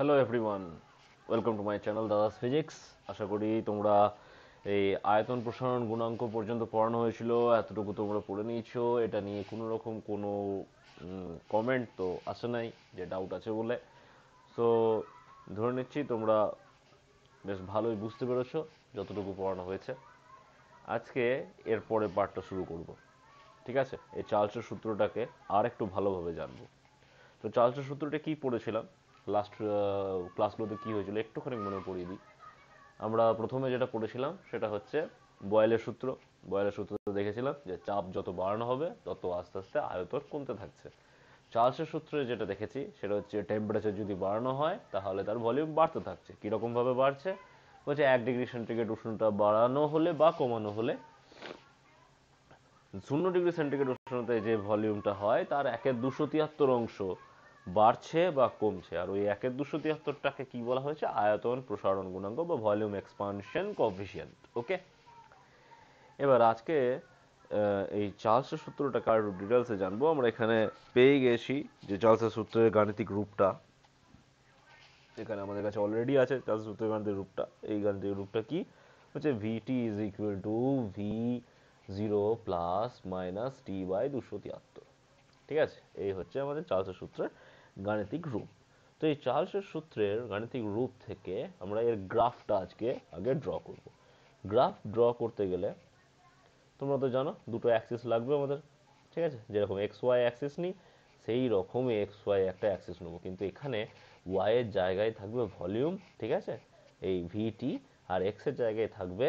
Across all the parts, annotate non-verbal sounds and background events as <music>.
Hello everyone welcome to my channel Dada's physics আশা করি তোমরা এই আয়তন প্রসারণ গুণাঙ্ক পর্যন্ত পড়ানো হয়েছিল, এতটুকু তোমরা পড়ে নিয়েছো। এটা নিয়ে কোনো রকম কোনো কমেন্ট তো আসে নাই, যে ডাউট আছে বলে। সো ধরে নিচ্ছি তোমরা বেশ ভালোই বুঝতে পেরেছ যতটুকু পড়ানো হয়েছে। আজকে এর পরে পার্টটা শুরু করব, ঠিক আছে? এই চার্লসের সূত্রটাকে আর একটু ভালোভাবে জানব। তো চার্লসের সূত্রটা কি পড়েছিলাম? লাস্ট ক্লাসগুলোতে কি হয়েছিল একটুখানি মনে পড়িয়ে দিই। আমরা প্রথমে যেটা পড়েছিলাম সেটা হচ্ছে বয়েলের সূত্র। বয়েলের সূত্র দেখেছিলাম যে চাপ যত বাড়ানো হবে, তত আস্তে আস্তে আয়তন কমতে থাকছে। চার্লসের সূত্রে যেটা দেখেছি সেটা হচ্ছে টেম্পারেচার যদি বাড়ানো হয়, তাহলে তার ভলিউম বাড়তে থাকছে। কীরকম ভাবে বাড়ছে? বলছে এক ডিগ্রি সেন্টিগ্রেড উষ্ণতা বাড়ানো হলে বা কমানো হলে শূন্য ডিগ্রি সেন্টিগ্রেড উষ্ণতায় যে ভলিউমটা হয়, তার একের দুশো তিয়াত্তর অংশ বাড়ছে বা কমছে? আর ওই একের দুশো তিয়াত্তরটাকে কি বলা হয়েছে? আয়তন, প্রসারণ গুণাঙ্ক বা ভলিউম এক্সপানশন কোফিসিয়েন্ট ওকে? এবার আজকে এই চার্লসের সূত্রটা কার ডিটেলসে জানব? আমরা এখানে পেয়ে গেছি যে চার্লসের সূত্রের গাণিতিক রূপটা। এখানে আমাদের কাছে অলরেডি আছে চার্লস সূত্রের গাণিতিক রূপটা। এই গাণিতিক রূপটা কি? হচ্ছে VT is equal to V zero plus minus T by দুশো তিয়াত্তর। ঠিক আছে? এই হচ্ছে আমাদের চার্লসের সূত্রের গাণিতিক রূপ। তো এই চার্লসের সূত্রের গাণিতিক রূপ থেকে আমরা এর গ্রাফটা আজকে আগে ড্র করব। গ্রাফ ড্র করতে গেলে তোমরা তো জানো, দুটো অ্যাক্সিস লাগবে আমাদের, ঠিক আছে? যেরকম এক্স ওয়াই অ্যাক্সিস নিই, সেই রকমই এক্স ওয়াই একটা অ্যাক্সিস নেব। কিন্তু এখানে ওয়াইয়ের জায়গায় থাকবে ভলিউম, ঠিক আছে? এই ভিটি আর এক্সের জায়গায় থাকবে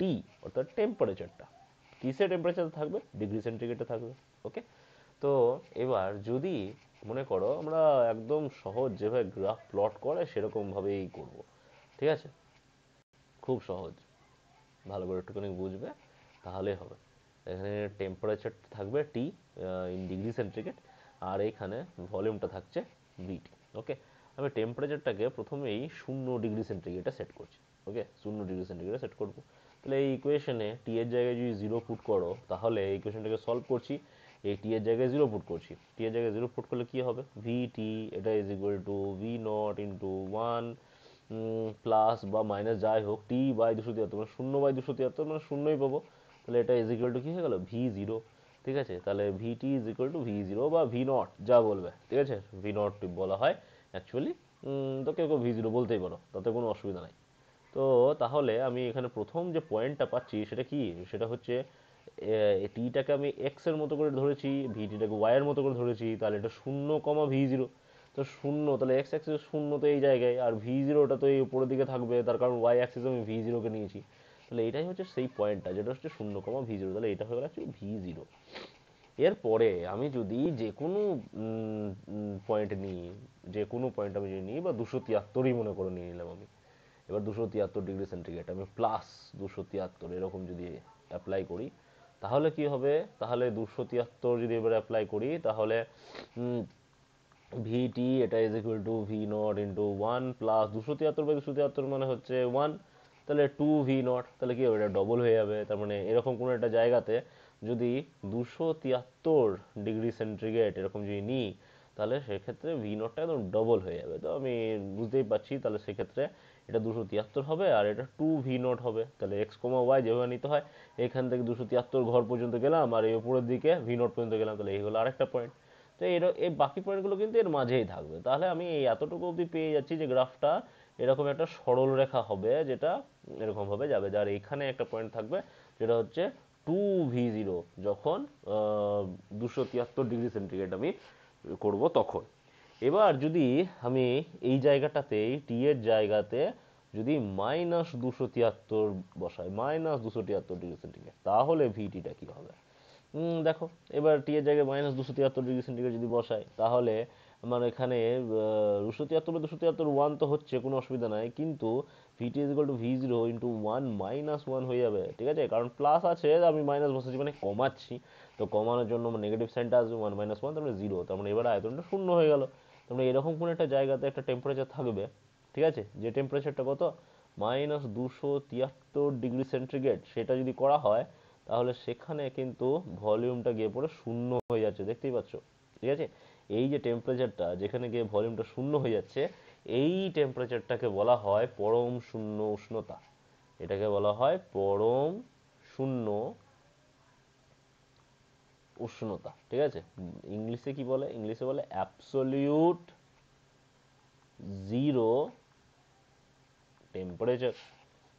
টি অর্থাৎ টেম্পারেচারটা কিসের টেম্পারেচার থাকবে? ডিগ্রি সেন্টিগ্রেডে থাকবে ওকে তো এবার যদি মনে করো আমরা একদম সহজ যেভাবে গ্রাফ প্লট করে সেরকম ভাবেই করব, ঠিক আছে? খুব সহজ। ভালো করে একটুখানি বুঝবে তাহলেই হবে। এখানে টেম্পারেচার থাকবে টি ইন ডিগ্রি সেন্টিগ্রেড আর এইখানে ভলিউমটা থাকছে ভিটি ওকে আমি টেম্পারেচারটাকে প্রথমেই শূন্য ডিগ্রি সেন্টিগ্রেডে সেট করছি ওকে শূন্য ডিগ্রি সেন্টিগ্রেডে সেট করব। তাহলে এই ইকুয়েশনে টি এর জায়গায় যদি জিরো পুট করো, তাহলে এই ইকুয়েশনটাকে সলভ করছি। এই টি এর জায়গায় জিরো পুট করছি। টি এর জায়গায় জিরো পুট করলে কি হবে? ভি টি এটা is equal to V naught into one plus বা মাইনাস যাই হোক টি বাই দুশো তিয়াত্তর মানে শূন্য বাই দুশো তিয়াত্তর মানে শূন্যই পাবো। তাহলে এটা ইজ ইকুয়াল টু কি হয়ে গেল? ভি জিরো ঠিক আছে? তাহলে V T is equal to V zero বা ভি নট যা বলবে, ঠিক আছে? ভি নট বলা হয় অ্যাকচুয়ালি তো কেউ কেউ ভি জিরো বলতেই পারো, তাতে কোনো অসুবিধা নাই। তো তাহলে আমি এখানে প্রথম যে পয়েন্টটা পাচ্ছি, সেটা কি? সেটা হচ্ছে টিটাকে আমি এক্সের মতো করে ধরেছি, ভিটিটাকে এর মতো করে ধরেছি, তাহলে এটা শূন্য কমা ভি জিরো তো শূন্য, তাহলে এক্স অ্যাক্সিস শূন্য তো এই জায়গায়, আর ভি জিরোটা তো এই উপরের দিকে থাকবে, তার কারণ ওয়াই অ্যাক্সিস আমি ভি জিরোকে নিয়েছি। তাহলে এটাই হচ্ছে সেই পয়েন্টটা যেটা হচ্ছে শূন্য কমা ভি জিরো তাহলে এটা হয়ে গেল ভি জিরো এরপরে আমি যদি যে কোনো পয়েন্ট নিই, যে কোনো পয়েন্ট আমি যদি নিই, বা দুশো তিয়াত্তরই মনে করে নিয়ে নিলাম আমি। এবার দুশো তিয়াত্তর ডিগ্রি সেন্টিগ্রেড আমি প্লাস দুশো তিয়াত্তর, এরকম যদি অ্যাপ্লাই করি তাহলে কি হবে? তাহলে দুশো তিয়াত্তর যদি এবার অ্যাপ্লাই করি, তাহলে ভিটি এটা is equal to V naught into one plus দুশো তিয়াত্তর বাই দুশো তিয়াত্তর মানে হচ্ছে ওয়ান তাহলে টু ভি নট তাহলে কি হবে? এটা ডবল হয়ে যাবে। তার মানে এরকম কোনো একটা জায়গাতে যদি দুশো তিয়াত্তর ডিগ্রি সেন্টিগ্রেড এরকম যদি নিই, তাহলে সেক্ষেত্রে ভি নটটা একদম ডবল হয়ে যাবে। তো আমি বুঝতেই পারছি, তাহলে সেক্ষেত্রে এটা দুশো তিয়াত্তর হবে আর এটা টু ভি নট হবে। তাহলে এক্স কমা ওয়াই যেভাবে নিতে হয়, এখান থেকে দুশো তিয়াত্তর ঘর পর্যন্ত গেলাম আর এই উপরের দিকে ভি নট পর্যন্ত গেলাম, তাহলে এই হলো আরেকটা পয়েন্ট তো এর, এই বাকি পয়েন্টগুলো কিন্তু এর মাঝেই থাকবে। তাহলে আমি এই এতটুকু অবধি পেয়ে যাচ্ছি যে গ্রাফটা এরকম একটা সরল রেখা হবে, যেটা এরকম ভাবে যাবে। যার এখানে একটা পয়েন্ট থাকবে, যেটা হচ্ছে টু ভি জিরো, যখন দুশো তিয়াত্তর ডিগ্রি সেন্টিগ্রেড আমি করব তখন। এবার যদি আমি এই জায়গাটাতে, এই টি এর জায়গাতে যদি মাইনাস দুশো তিয়াত্তর বসাই মাইনাস দুশো তিয়াত্তর ডিগ্রি সেন্টিগ্রেড তাহলে ভিটিটা কি হবে? দেখো, এবার টি এর জায়গায় মাইনাস দুশো তিয়াত্তর ডিগ্রি সেন্টিগ্রেড যদি বসাই, তাহলে আমার এখানে দুশো তিয়াত্তর দুশো তিয়াত্তর ওয়ান তো হচ্ছে, কোনো অসুবিধা নাই, কিন্তু VT is to V zero into one minus one হয়ে যাবে, ঠিক আছে? কারণ প্লাস আছে, আমি মাইনাস বসাচ্ছি মানে কমাচ্ছি, তো কমানোর জন্য নেগেটিভ সাইনটা আসবে ওয়ান মাইনাস ওয়ান তার মানে জিরো তার মানে এবার আয়তনটা শূন্য হয়ে গেল। তার মানে এরকম কোনো একটা জায়গাতে একটা টেম্পারেচার থাকবে, ঠিক আছে? যে টেম্পারেচারটা কত? মাইনাস দুশো তিয়াত্তর ডিগ্রি সেন্টিগ্রেড সেটা যদি করা হয়, তাহলে সেখানে কিন্তু ভলিউমটা গিয়ে পড়ে শূন্য হয়ে যাচ্ছে, দেখতেই পাচ্ছ? ঠিক আছে? এই যে টেম্পারেচারটা যেখানে গিয়ে ভলিউমটা শূন্য হয়ে যাচ্ছে, এই টেম্পারেচারটাকে বলা হয় পরম শূন্য উষ্ণতা। এটাকে বলা হয় পরম শূন্য উষ্ণতা, ঠিক আছে? ইংলিশে কি বলে? ইংলিশে বলে অ্যাবসলিউট জিরো টেম্পারেচার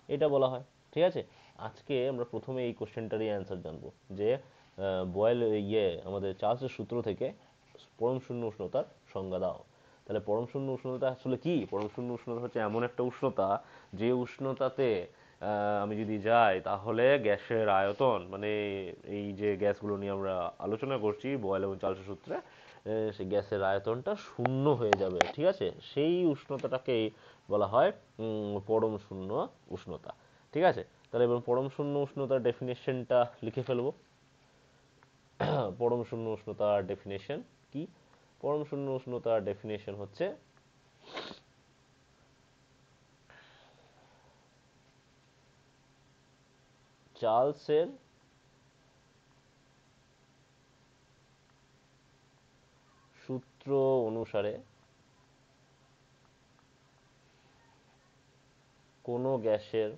এটা বলা হয়, ঠিক আছে? আজকে আমরা প্রথমে এই কোশ্চেনটারই অ্যান্সার জানব, যে বয়েল ইয়ে আমাদের চার্লসের সূত্র থেকে পরম শূন্য উষ্ণতার সংজ্ঞা দাও। তাহলে পরম শূন্য উষ্ণতা আসলে কি? পরম শূন্য উষ্ণতা হচ্ছে এমন একটা উষ্ণতা যে উষ্ণতাতে আমি যদি যাই, তাহলে গ্যাসের আয়তন মানে এই যে গ্যাসগুলো নিয়ে আমরা আলোচনা করছি, বয়েল এবং চার্লসের সূত্রে সেই গ্যাসের আয়তনটা শূন্য হয়ে যাবে, ঠিক আছে? সেই উষ্ণতাটাকেই বলা হয় পরম শূন্য উষ্ণতা, ঠিক আছে? তাহলে এবার পরম শূন্য উষ্ণতার ডেফিনেশনটা লিখে ফেলব। <clears throat> পরম শূন্য উষ্ণতার ডেফিনেশন কি? পরম শূন্য উষ্ণতার ডেফিনেশন হচ্ছে চার্লসের সূত্র অনুসারে কোনো গ্যাসের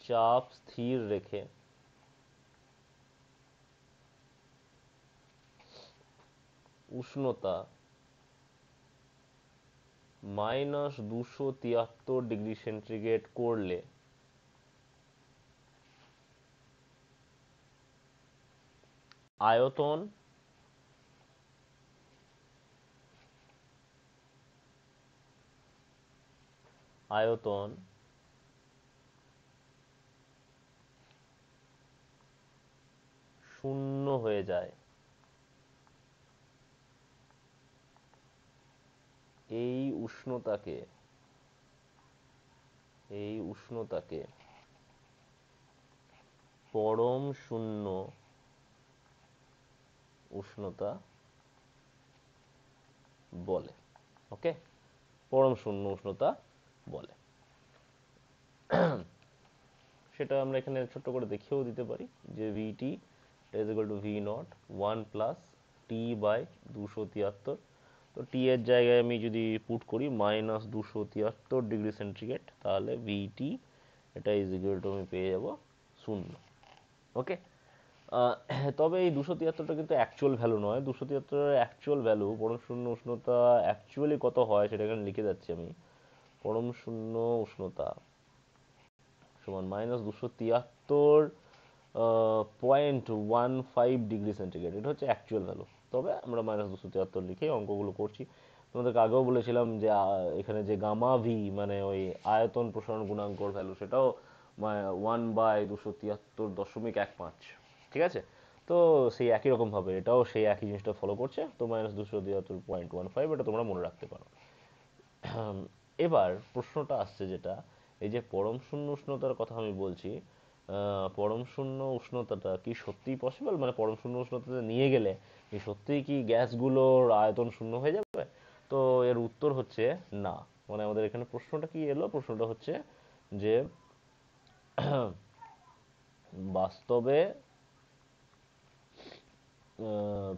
চাপ স্থির রেখে উষ্ণতা মাইনাস দুশো তিয়াত্তর ডিগ্রি সেন্টিগ্রেড করলে আয়তন আয়তন শূন্য হয়ে যায়। এই উষ্ণতাকে এই উষ্ণতাকে পরম শূন্য উষ্ণতা বলে ওকে পরম শূন্য উষ্ণতা বলে। সেটা আমরা এখানে ছোট্ট করে দেখিয়েও দিতে পারি যে VT equal to V naught one plus T by দুশো তিয়াত্তর। তো টি এর জায়গায় আমি যদি পুট করি মাইনাস দুশো তিয়াত্তর ডিগ্রি সেন্টিগ্রেড তাহলে ভিটি এটা ইকুয়াল টু আমি পেয়ে যাব শূন্য ওকে <clears throat> তবে এই দুশো তিয়াত্তরটা কিন্তু অ্যাকচুয়াল ভ্যালু নয়। দুশো তিয়াত্তরের অ্যাকচুয়াল ভ্যালু পরম শূন্য উষ্ণতা অ্যাকচুয়ালি কত হয় সেটা এখানে লিখে যাচ্ছি আমি। পরম শূন্য উষ্ণতা সমান মাইনাস দুশো তিয়াত্তর point one five degree centigrade এটা হচ্ছে অ্যাকচুয়াল ভ্যালু তবে আমরা মাইনাস দুশো তিয়াত্তর লিখে অঙ্কগুলো করছি। তোমাদেরকে আগেও বলেছিলাম যে এখানে যে গামা ভি মানে ওই আয়তন প্রসারণ গুণাঙ্কর ভ্যালু সেটাও ওয়ান বাই দুশো তিয়াত্তর দশমিক এক পাঁচ। ঠিক আছে? তো সেই একই রকম রকমভাবে এটাও সেই একই জিনিসটা ফলো করছে। তো মাইনাস দুশো তিয়াত্তর পয়েন্ট ওয়ান ফাইভ এটা তোমরা মনে রাখতে পারো। এবার প্রশ্নটা আসছে যেটা, এই যে পরম শূন্য উষ্ণতার কথা আমি বলছি পরম শূন্য উষ্ণতাটা কি সত্যিই পসিবল মানে পরম শূন্য উষ্ণতাতে নিয়ে গেলে কি সত্যিই কি গ্যাসগুলোর আয়তন শূন্য হয়ে যাবে? তো এর উত্তর হচ্ছে না। মানে আমাদের এখানে প্রশ্নটা কি এলো? প্রশ্নটা হচ্ছে যে, বাস্তবে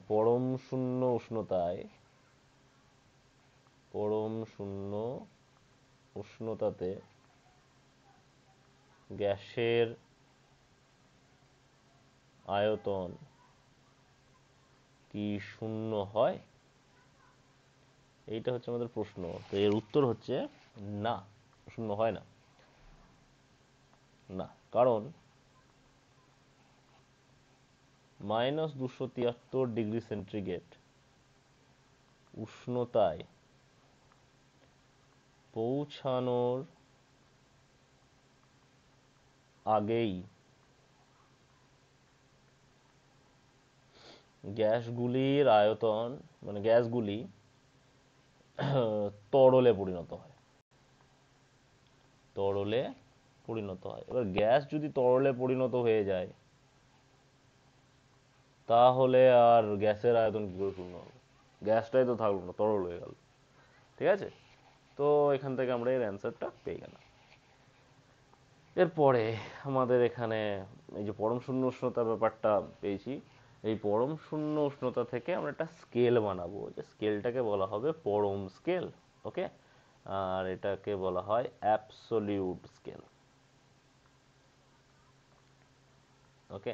পরম শূন্য উষ্ণতায়, পরম শূন্য উষ্ণতাতে গ্যাসের আয়তন কি শূন্য হয়? এইটা হচ্ছে আমাদের প্রশ্ন। তো এর উত্তর হচ্ছে না, শূন্য হয় না। না, কারণ মাইনাস দুশো তিয়াত্তর ডিগ্রি সেন্টিগ্রেড। উষ্ণতায় পৌঁছানোর আগেই গ্যাসগুলির আয়তন মানে গ্যাসগুলি তরলে পরিণত হয়। তরলে পরিণত হয়। এবার গ্যাস যদি তরলে পরিণত হয়ে যায় তাহলে আর গ্যাসের আয়তন কি করে শূন্য হবে? গ্যাসটাই তো থাকল না, তরল হয়ে গেল। ঠিক আছে? তো এখান থেকে আমরা এর অ্যান্সারটা পেয়ে গেলাম। এরপরে আমাদের এখানে এই যে পরম শূন্য উষ্ণতার ব্যাপারটা পেয়েছি। এই পরম শূন্য উষ্ণতা থেকে আমরা একটা স্কেল বানাবো। যে স্কেলটাকে বলা হবে পরম স্কেল ওকে আর এটাকে বলা হয় অ্যাবসোলিউট স্কেল ওকে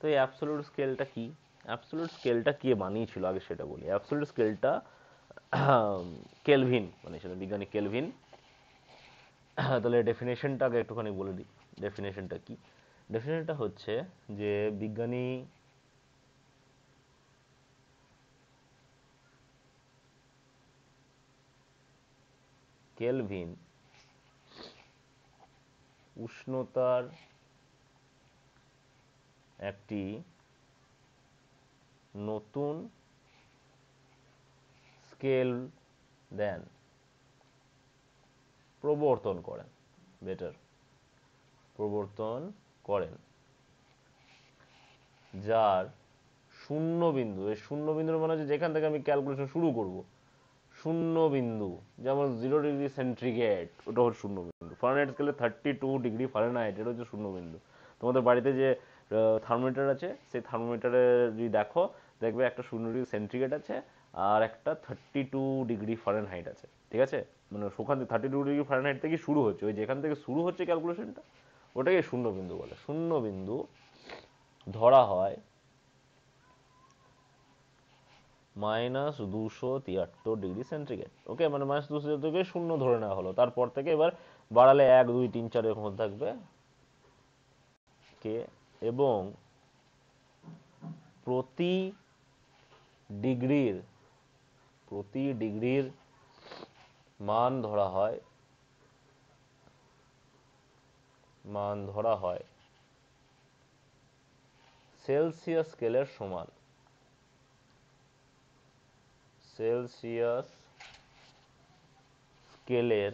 তো এই অ্যাবসোলিউট স্কেলটা কি? অ্যাবসোলিউট স্কেলটা কে বানিয়েছিল? আগে সেটা বলি। অ্যাবসোলিউট স্কেলটা কেলভিন মানে সেটা বিজ্ঞানী কেলভিন তাহলে ডেফিনেশনটা আগে একটুখানি বলে দিই। ডেফিনেশনটা কি? ডেফিনেশনটা হচ্ছে যে বিজ্ঞানী কেলভিন উষ্ণতার একটি নতুন স্কেল দেন, প্রবর্তন করেন বেটার প্রবর্তন করেন, যার শূন্য বিন্দু এই শূন্য বিন্দুর মানে হচ্ছে যেখান থেকে আমি ক্যালকুলেশন শুরু করব শূন্য বিন্দু যেমন জিরো ডিগ্রি সেন্ট্রিগেট ওটা হচ্ছে শূন্য বিন্দু ফারেনহাইট স্কেলে থার্টি টু ডিগ্রি ফারেনহাইট এটা হচ্ছে শূন্য বিন্দু তোমাদের বাড়িতে যে থার্মোমিটার আছে। সেই থার্মোমিটারে যদি দেখো, দেখবে একটা শূন্য ডিগ্রি সেন্ট্রিগেট আছে আর একটা থার্টি টু ডিগ্রি ফারেনহাইট আছে। ঠিক আছে? মানে ওখান থেকে থার্টি টু ডিগ্রি ফারেনহাইট থেকে শুরু হচ্ছে। ওই যেখান থেকে শুরু হচ্ছে ক্যালকুলেশনটা ওটাকে শূন্য বিন্দু বলে। শূন্য বিন্দু ধরা হয় মাইনাস দুশো তিয়াত্তর ডিগ্রি সেন্টিগ্রেড ওকে মানে মাইনাস দুশো তিয়াত্তরকে শূন্য ধরে নেওয়া হলো। তারপর থেকে এবার বাড়ালে এক, দুই, তিন চার এরকম থাকবে কে এবং প্রতি ডিগ্রির প্রতি ডিগ্রির মান ধরা হয়, মান ধরা হয় সেলসিয়াস স্কেলের সমান। সেলসিয়াস স্কেলের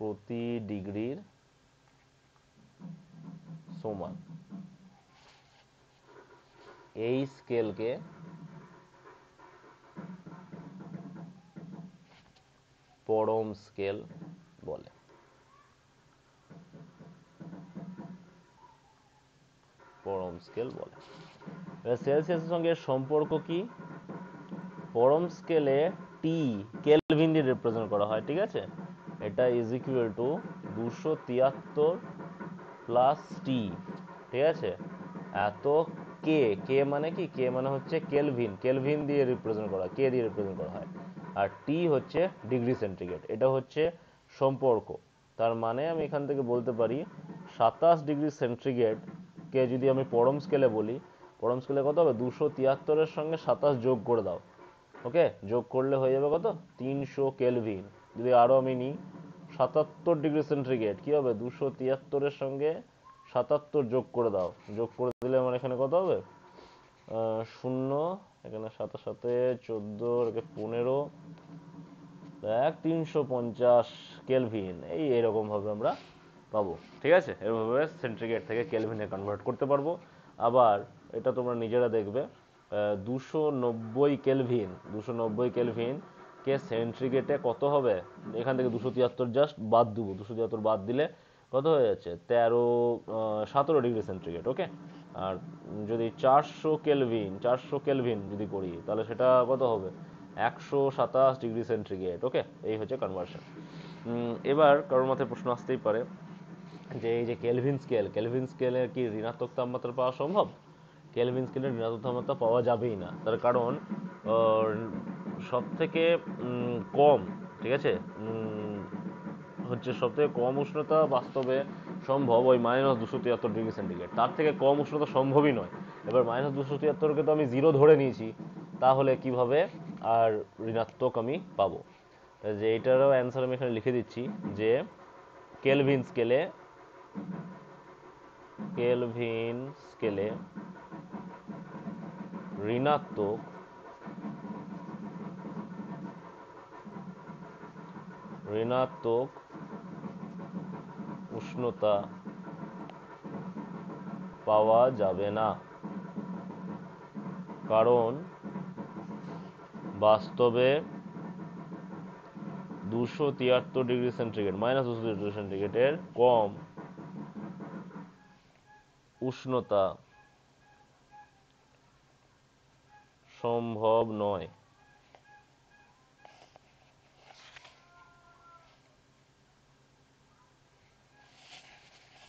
প্রতি ডিগ্রির সমান। এই স্কেলকে পরম স্কেল বলে। পরম স্কেল বলে। সেলসিয়াসের সঙ্গে সম্পর্ক কি? পরম স্কেলে টি কেলভিন দিয়ে রিপ্রেজেন্ট করা হয়, ঠিক আছে? এটা ইজ ইকুয়াল টু দুশো তিয়াত্তর প্লাস টি ঠিক আছে? এত কে কে মানে কি? কে মানে হচ্ছে কেলভিন কেলভিন দিয়ে রিপ্রেজেন্ট করা কে দিয়ে রিপ্রেজেন্ট করা হয়। আর টি হচ্ছে ডিগ্রি সেন্টিগ্রেড এটা হচ্ছে সম্পর্ক। তার মানে আমি এখান থেকে বলতে পারি, সাতাশ ডিগ্রি সেন্টিগ্রেড কে যদি আমি পরম স্কেলে বলি, পরম স্কেলে কত হবে? দুশো তিয়াত্তরের সঙ্গে সাতাশ যোগ করে দাও। ওকে যোগ করলে হয়ে যাবে কত? তিনশো কেলভিন যদি আরও আমি নিই সাতাত্তর ডিগ্রি সেন্টিগ্রেড। কী হবে? দুশো তিয়াত্তরের সঙ্গে সাতাত্তর যোগ করে দাও। যোগ করে দিলে আমার এখানে কত হবে? শূন্য, এখানে সাথে সাথে চোদ্দ পনেরো, এক, তিনশো পঞ্চাশ কেলভিন। এই এরকম ভাবে আমরা পাবো। ঠিক আছে? এরভাবে সেন্ট্রিগেট থেকে কেলভিনে কনভার্ট করতে পারব। আবার এটা তোমরা নিজেরা দেখবে দুশো নব্বই কেলভিন, দুশো নব্বই কেলভিন কে সেন্ট্রিগেটে কত হবে? এখান থেকে দুশো তিয়াত্তর জাস্ট বাদ দেবো। দুশো তিয়াত্তর বাদ দিলে কত হয়ে যাচ্ছে? তেরো সতেরো ডিগ্রি সেন্টিগ্রেড ওকে আর যদি চারশো কেলভিন চারশো কেলভিন যদি করি, তাহলে সেটা কত হবে? একশো সাতাশ ডিগ্রি সেন্টিগ্রেড ওকে এই হচ্ছে কনভার্সন এবার কারোর মাথায় প্রশ্ন আসতেই পারে যে এই যে কেলভিন স্কেল কেলভিন স্কেলের কি ঋণাত্মক তাপমাত্রা পাওয়া সম্ভব? কেলভিন স্কেলের ঋণাত্মক তাপমাত্রা পাওয়া যাবেই না। তার কারণ সব থেকে কম, ঠিক আছে? হচ্ছে সব থেকে কম উষ্ণতা বাস্তবে সম্ভব ওই মাইনাস দুশো তিয়াত্তর ডিগ্রি সেন্টিগ্রেড তার থেকে কম উষ্ণতা সম্ভবই নয়। এবার মাইনাস দুশো তিয়াত্তরকে তো আমি জিরো ধরে নিয়েছি, তাহলে কীভাবে আর ঋণাত্মক আমি পাবো? যে এটারও অ্যান্সার আমি এখানে লিখে দিচ্ছি যে কেলভিন স্কেলে কেলভিন স্কেলে ঋণাত্মক ঋণাত্মক উষ্ণতা পাওয়া যাবে না। কারণ বাস্তবে দুশো তিয়াত্তর ডিগ্রি সেন্টিগ্রেড, মাইনাস দুশো ডিগ্রি সেন্টিগ্রেডের কম উষ্ণতা সম্ভব নয়।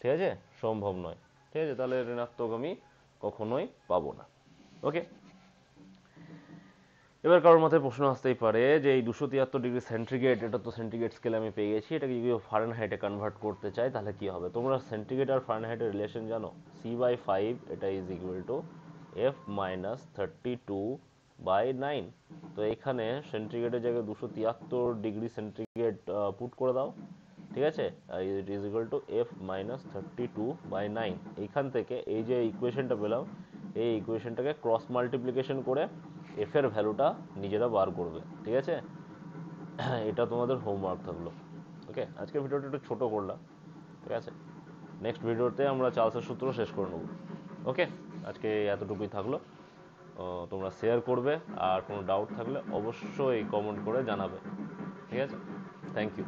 ঠিক আছে? সম্ভব নয়। ঠিক আছে? তাহলে ঋণাত্মক আমি কখনোই পাবো না। ওকে? এবার কারোর মাথায় প্রশ্ন আসতেই পারে যে এই দুশো তিয়াত্তর ডিগ্রি সেন্টিগ্রেড, এটা তো সেন্টিগ্রেড স্কেলে আমি পেয়ে গেছি, এটাকে যদি ফারেনহাইটে কনভার্ট করতে চাই তাহলে কি হবে? তোমরা সেন্টিগ্রেড আর ফারেনহাইটের রিলেশন জানো? সি বাই ফাইভ এটা is equal to F minus thirty two by nine তো এখানে সেন্টিগ্রেডের জায়গায় দুশো তিয়াত্তর ডিগ্রি সেন্টিগ্রেড পুট করে দাও। ঠিক আছে? It is equal to F minus thirty two by nine এইখান থেকে এই যে ইকুয়েশনটা পেলাম, এই ইকুয়েশনটাকে ক্রস মাল্টিপ্লিকেশন করে এফ এর ভ্যালুটা নিজেরা বার করবে। ঠিক আছে? <clears throat> এটা তোমাদের হোমওয়ার্ক থাকল। ওকে আজকে ভিডিওটা একটু ছোটো করলাম। ঠিক আছে? নেক্সট ভিডিওতে আমরা চার্লসের সূত্র শেষ করে নেব। ওকে আজকে এতটুকুই থাকল। তোমরা শেয়ার করবে। আর কোনো ডাউট থাকলে অবশ্যই কমেন্ট করে জানাবে। ঠিক আছে? Thank you